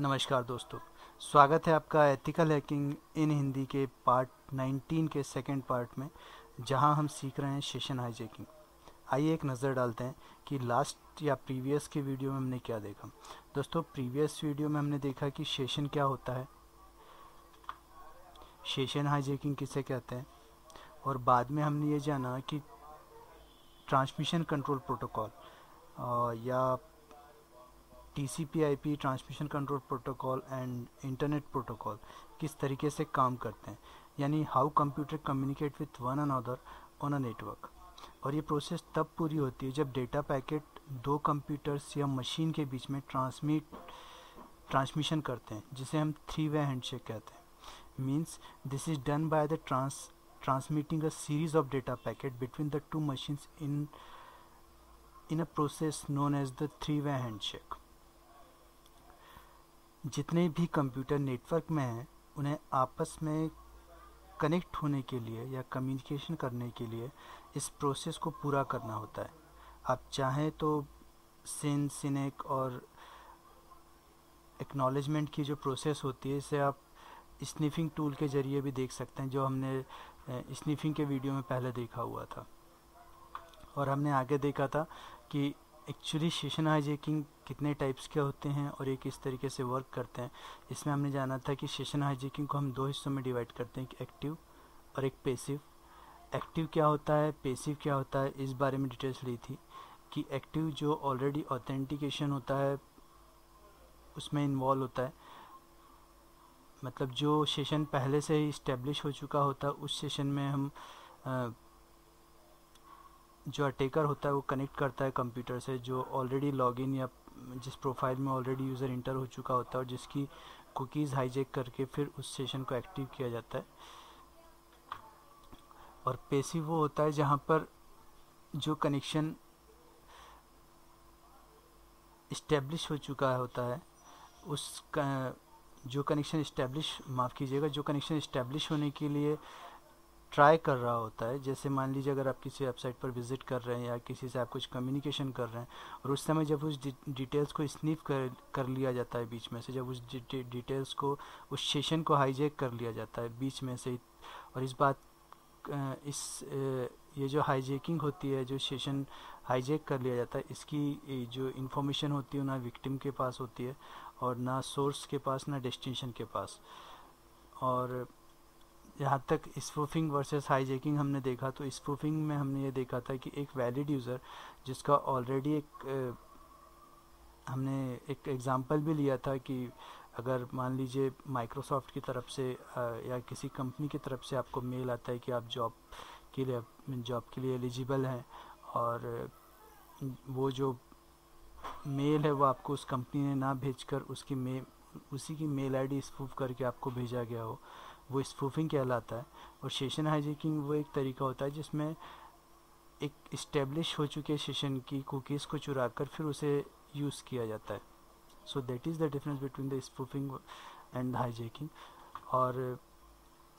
नमस्कार दोस्तों, स्वागत है आपका एथिकल हैकिंग इन हिंदी के पार्ट 19 के सेकंड पार्ट में, जहाँ हम सीख रहे हैं सेशन हाईजैकिंग आइए एक नज़र डालते हैं कि लास्ट या प्रीवियस के वीडियो में हमने क्या देखा। दोस्तों प्रीवियस वीडियो में हमने देखा कि सेशन क्या होता है। सेशन हाईजैकिंग किसे कहते हैं? और बाद में हमने ये जाना कि ट्रांसमिशन कंट्रोल प्रोटोकॉल या T transmission control protocol and internet protocol किस तरीके से काम करते हैं? यानी how computer communicate with one another on a network और ये प्रोसेस तब पूरी होती है जब डेटा पैकेट दो कंप्यूटर्स या मशीन के बीच में ट्रांसमिट ट्रांसमिशन करते हैं, जिसे हम थ्री वे हैंडशेक कहते हैं। Means this is done by the trans transmitting a series of data packet between the two machines in in a process known as the three way handshake. जितने भी computer network में हैं, उन्हें आपस में connect होने के लिए या कम्युनिकेशन करने के लिए इस प्रोसेस को पूरा करना होता है। आप चाहें तो सिन सिनेक और एक्नॉलेजमेंट की जो प्रोसेस होती है, इसे आप स्निफिंग टूल के ज़रिए भी देख सकते हैं, जो हमने स्निफिंग के वीडियो में पहले देखा हुआ था। और हमने आगे देखा था कि एक्चुअली सेशन हाईजेकिंग कितने टाइप्स के होते हैं और ये किस तरीके से वर्क करते हैं, इसमें हमने जाना था कि सेशन हाईजेकिंग को हम दो हिस्सों में डिवाइड करते हैं, एक एक्टिव और एक पेसिव एक्टिव क्या होता है पेसिव क्या होता है, इस बारे में डिटेल्स ली थी कि एक्टिव जो ऑलरेडी ऑथेंटिकेशन होता है, उसमें इन्वॉल्व होता है। मतलब जो सेशन पहले से ही इस्टेब्लिश हो चुका होता है, उस सेशन में हम जो अटेकर होता है वो कनेक्ट करता है कंप्यूटर से, जो ऑलरेडी लॉगिन या जिस प्रोफ़ाइल में ऑलरेडी यूज़र इंटर हो चुका होता है और जिसकी कुकीज़ हाईजेक करके फिर उस सेशन को एक्टिव किया जाता है। और पेसिव वो होता है जहाँ पर जो कनेक्शन इस्टेब्लिश हो चुका होता है उस जो कनेक्शन इस्टेब्लिश माफ़ कीजिएगा, जो कनेक्शन इस्टेब्लिश होने के लिए ट्राई कर रहा होता है। जैसे मान लीजिए अगर आप किसी वेबसाइट पर विज़िट कर रहे हैं या किसी से आप कुछ कम्युनिकेशन कर रहे हैं और उस समय जब उस डिटेल्स को स्नीफ कर कर लिया जाता है बीच में से, जब उस डिटेल्स को, उस सेशन को हाईजेक कर लिया जाता है बीच में से और इस बात इस ये जो हाईजेकिंग होती है, जो सेशन हाईजेक कर लिया जाता है, इसकी जो इन्फॉर्मेशन होती है ना विक्टिम के पास होती है और ना सोर्स के पास, ना डेस्टिनेशन के पास। और जहाँ तक स्पूफिंग वर्सेस हाईजेकिंग हमने देखा तो स्पूफिंग में हमने ये देखा था कि एक वैलिड यूज़र जिसका ऑलरेडी एक हमने एक एग्ज़ाम्पल भी लिया था कि अगर मान लीजिए माइक्रोसॉफ्ट की तरफ़ से या किसी कंपनी की तरफ़ से आपको मेल आता है कि आप जॉब के लिए जॉब के लिए एलिजिबल हैं और वो जो मेल है वो आपको उस कंपनी ने ना भेजकर उसकी मे उसी की मेल आईडी स्पूफ करके आपको भेजा गया हो वो स्पूफिंग कहलाता है और सेशन हाईजेकिंग वो एक तरीका होता है जिसमें एक इस्टेब्लिश हो चुके सेशन की कुकीज़ को चुरा कर फिर उसे यूज़ किया जाता है। So that is the difference between the spoofing and hijacking और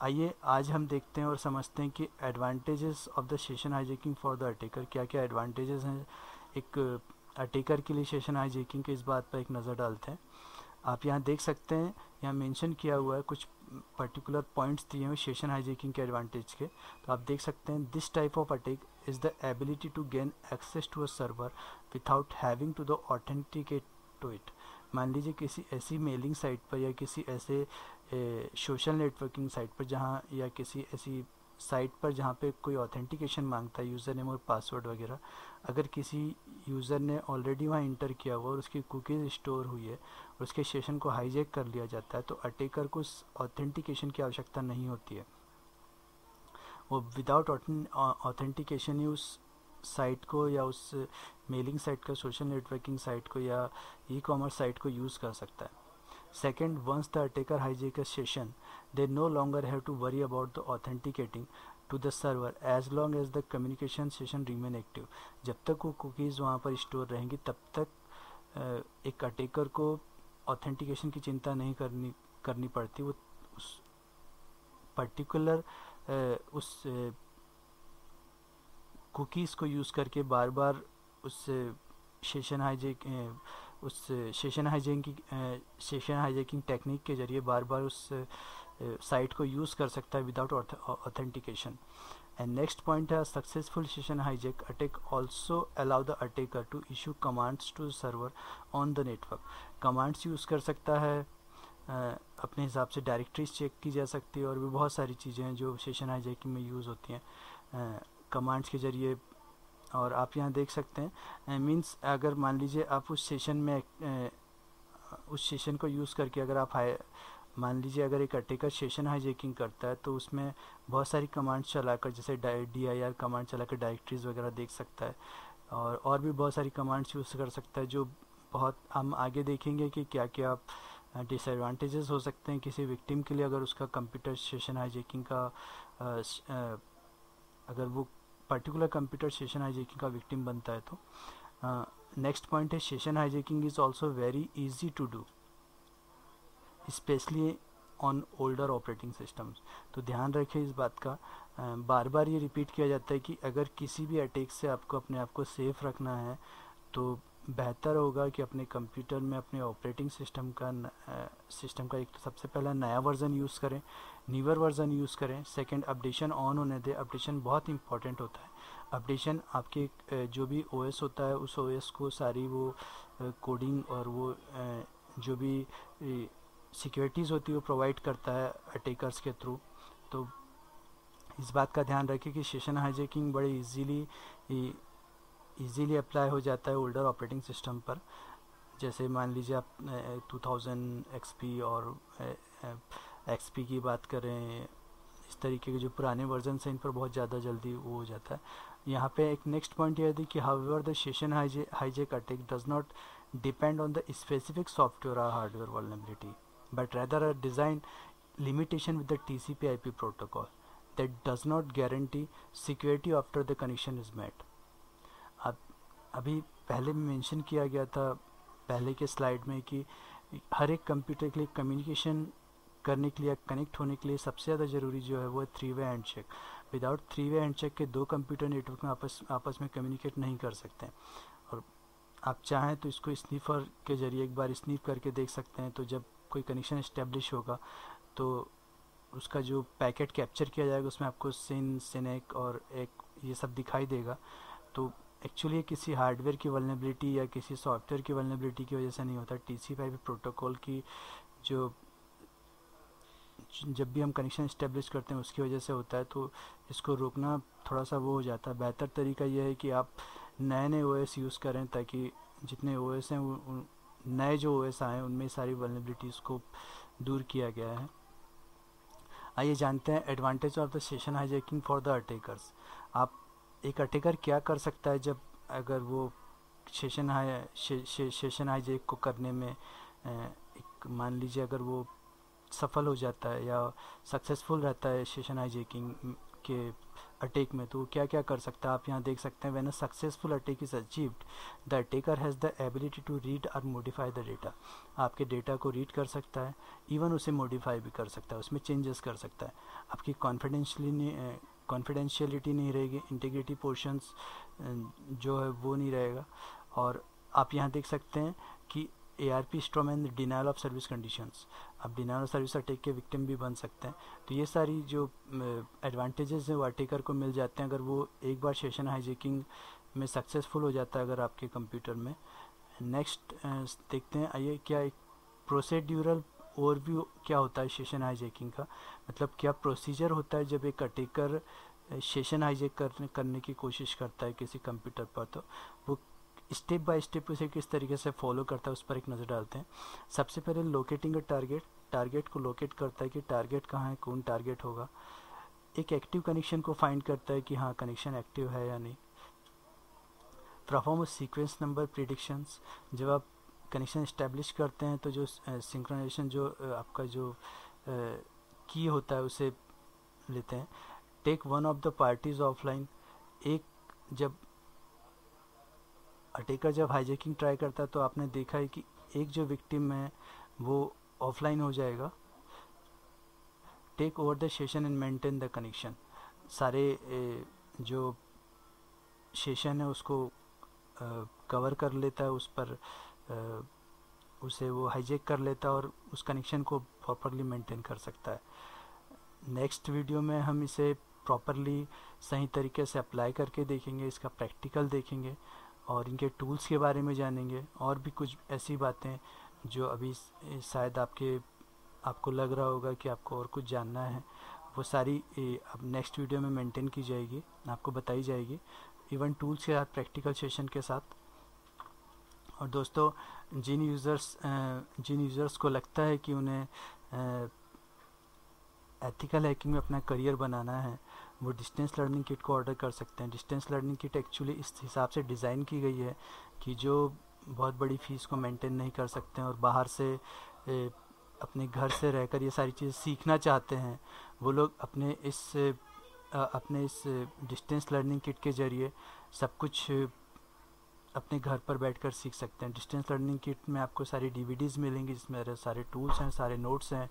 आइए आज हम देखते हैं और समझते हैं कि advantages of the session hijacking for the attacker क्या क्या एडवांटेजेस हैं। एक अटेकर के लिए सेशन हाईजेकिंग के इस बात पर एक नज़र डालते हैं। आप यहाँ देख सकते हैं, यहाँ मेंशन किया हुआ है कुछ पर्टिकुलर पॉइंट्स दिए हुए सेशन हाईजेकिंग के एडवांटेज के तो आप देख सकते हैं this type of attack is the ability to gain access to a server without having to the authenticate to it मान लीजिए किसी ऐसी मेलिंग साइट पर या किसी ऐसे सोशल नेटवर्किंग साइट पर जहाँ या किसी ऐसी साइट पर जहाँ पे कोई ऑथेंटिकेशन माँगता है यूज़र नेम और पासवर्ड वगैरह, अगर किसी यूज़र ने ऑलरेडी वहाँ इंटर किया हुआ और उसकी कुकीज़ स्टोर हुई है और उसके सेशन को हाईजेक कर लिया जाता है तो अटेकर को ऑथेंटिकेशन की आवश्यकता नहीं होती है। वो विदाउट ऑथेंटिकेशन ही उस साइट को या उस मेलिंग साइट का सोशल नेटवर्किंग साइट को या ई कॉमर्स साइट को यूज़ कर सकता है। Second, once the attacker hijack a session, they no longer have to worry about the authenticating to the server as long as the communication session remain active. जब तक वो cookies वहाँ पर store रहेंगी तब तक एक अटेकर को ऑथेंटिकेशन की चिंता नहीं करनी करनी पड़ती वो उस पर्टिकुलर उस कुकीज़ को यूज़ करके बार बार उस सेशन हाईजेक उस session hijacking session hijacking technique के ज़रिए बार बार उस साइट को यूज़ कर सकता है without authentication and next point है successful session hijack attack also allow the attacker to issue commands to server on the network commands use कर सकता है अपने हिसाब से डायरेक्टरीज चेक की जा सकती है और भी बहुत सारी चीज़ें हैं जो सेशन हाईजैकिंग में यूज़ होती हैं। कमांड्स के ज़रिए और आप यहाँ देख सकते हैं। मींस अगर मान लीजिए आप उस सेशन में उस सेशन को यूज़ करके अगर आप हाई मान लीजिए अगर एक अटेकर सेशन हाईजैकिंग करता है तो उसमें बहुत सारी कमांड्स चलाकर जैसे डी आई आर कमांड चलाकर डायरेक्टरीज वगैरह देख सकता है। और और भी बहुत सारी कमांड्स यूज़ कर सकता है जो बहुत हम आगे देखेंगे कि क्या क्या डिसएडवांटेजेस हो सकते हैं किसी विक्टिम के लिए अगर उसका कंप्यूटर सेशन हाईजेकिंग का आ, आ, अगर वो पर्टिकुलर कंप्यूटर सेशन हाईजेकिंग का विक्टिम बनता है तो नेक्स्ट पॉइंट है session hijacking is also very easy to do specially on older operating systems तो ध्यान रखें इस बात का बार बार ये रिपीट किया जाता है कि अगर किसी भी अटैक से आपको अपने आप को सेफ़ रखना है तो बेहतर होगा कि अपने कंप्यूटर में अपने ऑपरेटिंग सिस्टम का सिस्टम का एक तो सबसे पहला नया वर्ज़न यूज़ करें, न्यूअर वर्ज़न यूज़ करें। सेकंड, अपडेशन ऑन होने दें। अपडेशन बहुत इंपॉर्टेंट होता है। अपडेशन आपके जो भी ओएस होता है, उस ओएस को सारी वो कोडिंग और वो जो भी सिक्योरिटीज़ होती है वो प्रोवाइड करता है अटैकर्स के थ्रू। तो इस बात का ध्यान रखें कि सेशन हाईजेकिंग बड़े इजीली इजीली अप्लाई हो जाता है ओल्डर ऑपरेटिंग सिस्टम पर जैसे मान लीजिए आप टू थाउज़ेंड एक्सपी और एक्सपी की बात करें, इस तरीके के जो पुराने वर्जन हैं, इन पर बहुत ज़्यादा जल्दी वो हो जाता है यहाँ पे एक नेक्स्ट पॉइंट यह थी कि how the session hijack attack does not depend on the specific software और hardware vulnerability but rather a design limitation with the TCP IP protocol that does not guarantee security after the connection is met. अभी पहले mention किया गया था, पहले के slide में कि हर एक कंप्यूटर के लिए कम्युनिकेशन करने के लिए कनेक्ट होने के लिए सबसे ज़्यादा ज़रूरी जो है वो है three way handshake without three way handshake के दो कंप्यूटर नेटवर्क में आपस आपस में कम्युनिकेट नहीं कर सकते। और आप चाहें तो इसको स्नीफर के ज़रिए एक बार स्नीफ करके देख सकते हैं तो जब कोई कनेक्शन इस्टेब्लिश होगा तो उसका जो पैकेट कैप्चर किया जाएगा, उसमें आपको सिन सिनेक और एक ये सब दिखाई देगा। तो एक्चुअली किसी हार्डवेयर की वलनेबिलिटी या किसी सॉफ्टवेयर की वलनेबिलिटी की वजह से नहीं होता। टी सी प्रोटोकॉल की जो जब भी हम कनेक्शन इस्टेब्लिश करते हैं, उसकी वजह से होता है तो इसको रोकना थोड़ा सा वो हो जाता है। बेहतर तरीका यह है कि आप नए नए ओएस यूज़ करें ताकि जितने ओएस हैं नए जो ओ एस आए, उनमें सारी वलनेबिलिटीज़ को दूर किया गया है। आइए जानते हैं advantage of the session hijacking for the attackers आप एक अटेकर क्या कर सकता है जब अगर वो सेशन हाई सेशन हाईजेक को करने में एक मान लीजिए अगर वो सफल हो जाता है या सक्सेसफुल रहता है सेशन हाईजेकिंग के अटैक में तो क्या क्या कर सकता है? आप यहाँ देख सकते हैं when a successful attack is achieved the attacker has the ability to read or modify the data आपके डेटा को रीड कर सकता है इवन उसे मॉडिफाई भी कर सकता है, उसमें चेंजेस कर सकता है। आपकी कॉन्फिडेंशली कॉन्फिडेंशियलिटी नहीं रहेगी इंटीग्रिटी पोर्शंस जो है वो नहीं रहेगा। और आप यहाँ देख सकते हैं कि A R P storm denial of service conditions आप डिनाइल ऑफ़ सर्विस अटैक के विक्टिम भी बन सकते हैं। तो ये सारी जो एडवांटेजेस हैं, वो अटेकर को मिल जाते हैं। अगर वो एक बार सेशन हाईजेकिंग में सक्सेसफुल हो जाता है अगर आपके कंप्यूटर में। नेक्स्ट देखते हैं, आइए क्या एक प्रोसीड्यूरल ओवरव्यू क्या होता है सेशन हाईजेकिंग का? मतलब क्या प्रोसीजर होता है जब एक अटेकर सेशन हाईजेक करने करने की कोशिश करता है किसी कंप्यूटर पर? तो वो स्टेप बाय स्टेप उसे किस तरीके से फॉलो करता है उस पर एक नज़र डालते हैं। सबसे पहले लोकेटिंग अ टारगेट टारगेट को लोकेट करता है कि टारगेट कहाँ है, कौन टारगेट होगा। एक एक्टिव कनेक्शन को फाइंड करता है कि हाँ कनेक्शन एक्टिव है या नहीं। परफॉर्म सीक्वेंस नंबर प्रिडिक्शंस जब आप कनेक्शन इस्टेब्लिश करते हैं तो जो सिंक्रोनाइजेशन जो आपका जो की होता है, उसे लेते हैं। Take one of the parties offline एक जब अटेकर जब हाईजेकिंग ट्राई करता है तो आपने देखा है कि एक जो विक्टिम है, वो ऑफलाइन हो जाएगा। Take over the session and maintain the connection सारे जो सेशन है, उसको कवर कर लेता है, उस पर उसे वो हाईजेक कर लेता है और उस कनेक्शन को प्रॉपरली मेंटेन कर सकता है। नेक्स्ट वीडियो में हम इसे प्रॉपरली सही तरीके से अप्लाई करके देखेंगे, इसका प्रैक्टिकल देखेंगे और इनके टूल्स के बारे में जानेंगे और भी कुछ ऐसी बातें जो अभी शायद आपके, आपको लग रहा होगा कि आपको और कुछ जानना है, वो सारी अब नेक्स्ट वीडियो में मेंटेन की जाएगी, आपको बताई जाएगी। इवन टूल्स के साथ प्रैक्टिकल सेशन के साथ और दोस्तों, जिन यूज़र्स जिन यूज़र्स को लगता है कि उन्हें एथिकल हैकिंग में अपना करियर बनाना है, वो डिस्टेंस लर्निंग किट को ऑर्डर कर सकते हैं। डिस्टेंस लर्निंग किट एक्चुअली इस हिसाब से डिज़ाइन की गई है कि जो बहुत बड़ी फ़ीस को मेंटेन नहीं कर सकते हैं और बाहर से अपने घर से रहकर ये सारी चीज़ें सीखना चाहते हैं, वो लोग अपने इस अपने इस डिस्टेंस लर्निंग किट के ज़रिए सब कुछ अपने घर पर बैठकर सीख सकते हैं। डिस्टेंस लर्निंग किट में आपको सारी डीवीडीज़ मिलेंगी, जिसमें सारे टूल्स हैं, सारे नोट्स हैं।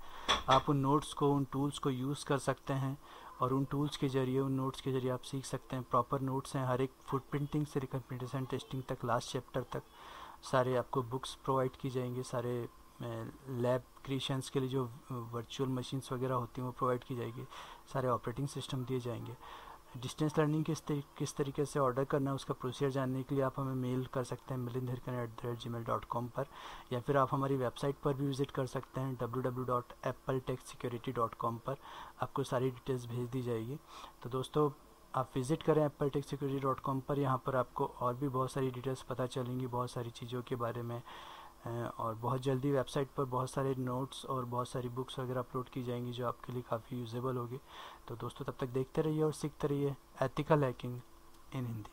आप उन नोट्स को, उन टूल्स को यूज़ कर सकते हैं और उन टूल्स के ज़रिए, उन नोट्स के ज़रिए आप सीख सकते हैं। प्रॉपर नोट्स हैं, हर एक फुट प्रिंटिंग से रिकम्पिटेशन टेस्टिंग तक लास्ट चैप्टर तक। सारे आपको बुक्स प्रोवाइड की जाएँगी, सारे लैब क्रिएशंस के लिए जो वर्चुअल मशीन्स वगैरह होती हैं, वो प्रोवाइड की जाएगी। सारे ऑपरेटिंग सिस्टम दिए जाएँगे। डिस्टेंस लर्निंग किस किस तरीके से ऑर्डर करना है, उसका प्रोसीजर जानने के लिए आप हमें मेल कर सकते हैं Milind Hirkan at the rate G mail dot com पर, या फिर आप हमारी वेबसाइट पर भी विज़िट कर सकते हैं W W dot apple tech security dot com पर। आपको सारी डिटेल्स भेज दी जाएगी। तो दोस्तों, आप विज़िट करें apple tech security dot com पर। यहाँ पर आपको और भी बहुत सारी डिटेल्स पता चलेंगी, बहुत सारी चीज़ों के बारे में। और बहुत जल्दी वेबसाइट पर बहुत सारे नोट्स और बहुत सारी बुक्स वगैरह अपलोड की जाएँगी जो आपके लिए काफ़ी यूजेबल होगी। तो दोस्तों, तब तक देखते रहिए और सीखते रहिए एथिकल हैकिंग इन हिंदी